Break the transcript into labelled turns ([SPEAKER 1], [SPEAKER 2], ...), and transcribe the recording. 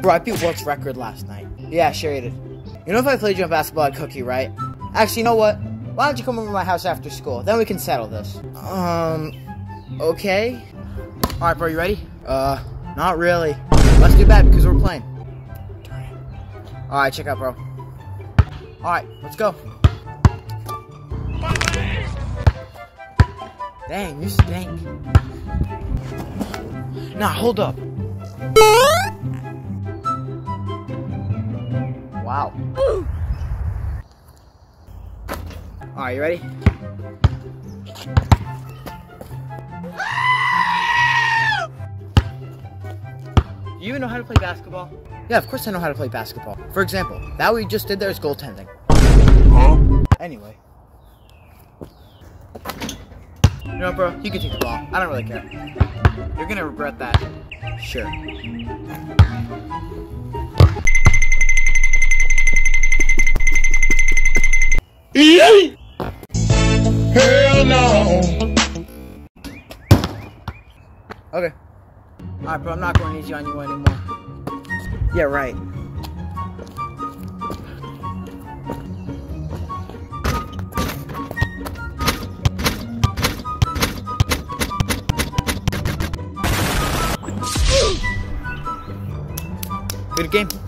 [SPEAKER 1] Bro, I beat world's record last night. Yeah, sure you did. You know if I played you on basketball, I'd cook you, right? Actually, you know what? Why don't you come over to my house after school? Then we can settle this. Um, okay. All right, bro, you ready? Uh, not really. Let's do bad because we're playing. All right, check out, bro. All right, let's go. Dang, you stink. Nah, hold up. Wow. Alright, you ready? Do you even know how to play basketball? Yeah, of course I know how to play basketball. For example, that we just did there is goaltending.
[SPEAKER 2] Huh?
[SPEAKER 1] Anyway. You know, bro, you can take the ball. I don't really care. You're gonna regret that. Sure.
[SPEAKER 2] Hell no.
[SPEAKER 1] Okay. Alright, bro, I'm not going to easy on you anymore. Yeah, right. Good game.